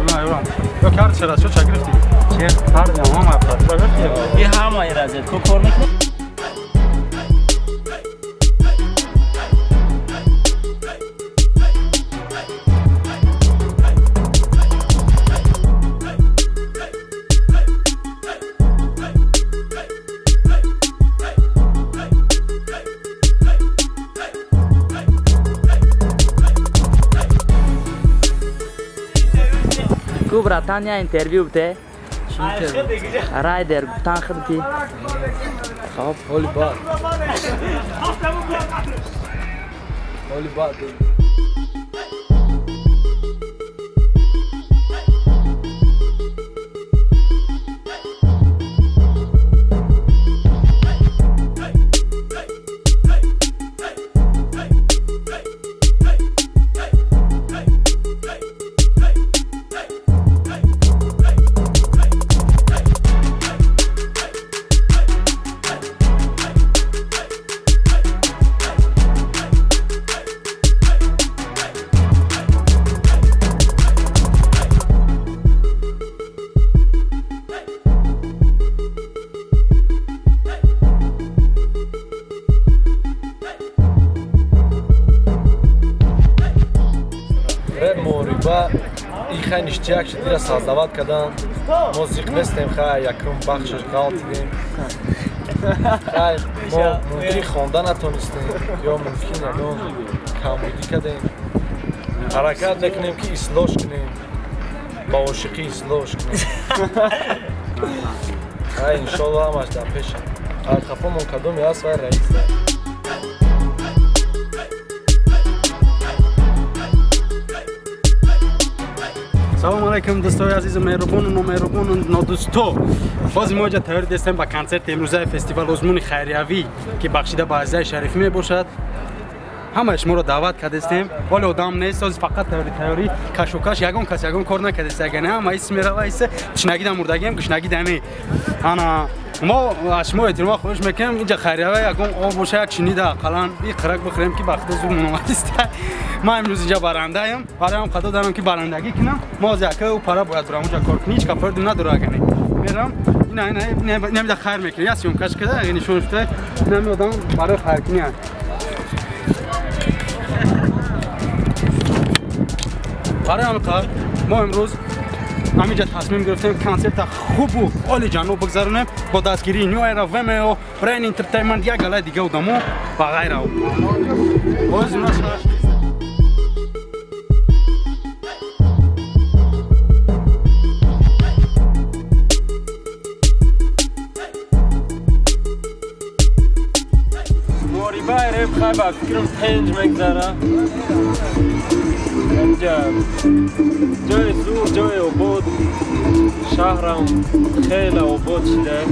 ایران یا کار چرا چو چگرفتی چه کار دیگه ما مفتاد چگرفتی یه همه ایرازه تو کار نکنی братан я интервью буде райдер гуфтан хидти хоб ҳоли бад ҳоли бад мориба ихай ништияк шидира саздават кадан мо зиқвестем хай якум бахшаш галтидем хай мо мумкини хонда натонистем ё мумкин ягон камбудӣ кадем ҳаракат мекунем ки ислош кунем ба ошиқӣ ислош кунем ай иншолло ҳамаш дар пеша ай хафомон кадоме аст вай раиса салому алайкум дӯстои азизу меҳрубону номеҳрубону нодӯсто. Бози мо ҷа тайёрӣ дестем ба консерти имрӯзаи фестивал озмуни хайриявӣ ки бахшида ба азизаи шарифӣ мебошад. Ҳамааш моро даъват кардестем. Ҳоле одам нест ози фақат тайёрӣ тайёрӣ кашокаш ягон кас ягон кор накардест. Агане ҳама ис мерава иса гушнагида мурдагием гушнагидане ана مو اشمو شما احترام خوش می‌کنم. اینجا خیریه یکم آب باشه یک چنیده اقلا این قرق بخریم که بخته زور منومت است من امروز اینجا برنده ایم. برای هم خدا دارم که برندگی کنم. ما از یکه و پره باید برام اونجا کار کنی هیچ کفر دو نداره اگه میرم. نه نه نه نمیده خیر می‌کنه یا سیون کش کده اگه نشون شده نمیدم برای خیر کنی برای هم ما امروز ҳаминҷа тасмим гирифтем консерта хубу оли ҷаноб бигзаронем бо дастгирии нюера вмео brain entertainment як галаи дига удамо ва ғайра байреб хай ба фикрам пенҷ мегзара инҷа شهرهم خيلة وبوتشلة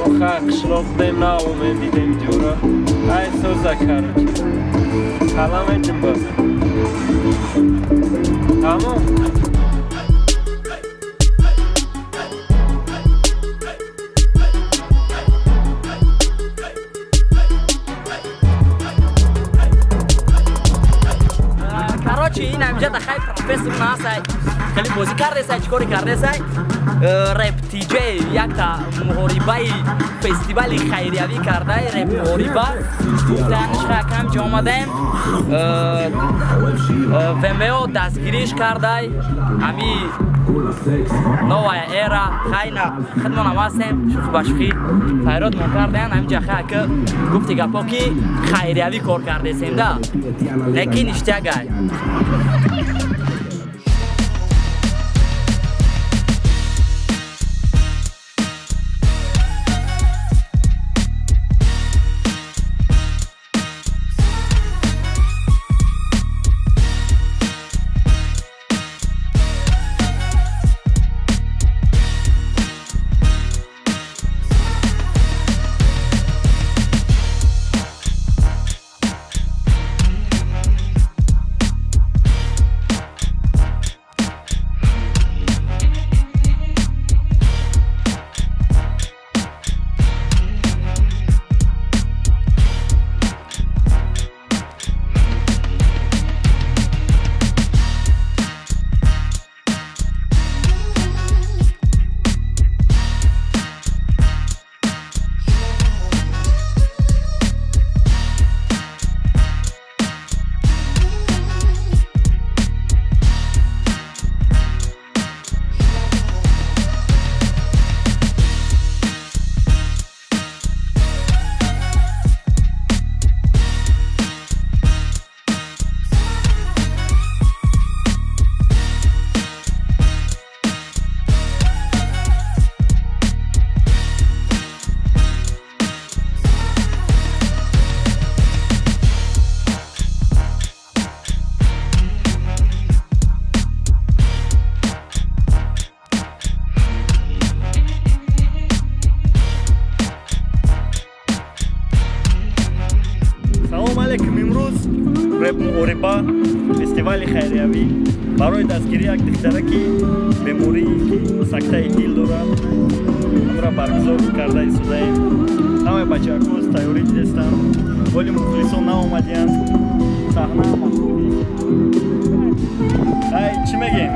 وخاك شلوط ديم ناو من دي ديم جورة هاي سوزا كارج خلامة جنبه. تمام. كاروتشي هنا بجد خايف بس ما хеле бозӣ кардесай чӣ коре кардесай реп тиҷе якта муҳорибаи фестивали хайриявӣ кардай реп муҳориба. Гуфтанишхакам ҷо омадаем вмо дастгириш кардай. Ҳами новая эра хайна хидмонам ҳастем. Шух ба шухӣ файродмон кардаям ҳаминҷа хака гуфти гапо ки хайриявӣ кор кардесем да. Лекин иштягай ҳамаҳамаде ким имрӯз реба фестивали хайриявӣ. Барои дастгирии як духтараки беморие ки сактаи дил дорад онро баргузор карда истодаем ҳамаи бачаакӯз тайёрӣ дистанд оли мухлисон наомадиянд саҳна ай чӣ мегем?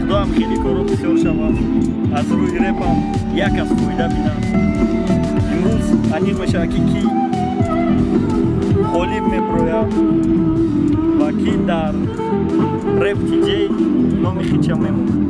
Худоам хеле корҳо бисёр шавад. Аз рӯи репам як аз фоида бинам. Имрӯз аниқ мешавад ки ки олиб меброяд ва ки дар рефти ҷей номи хича мемонад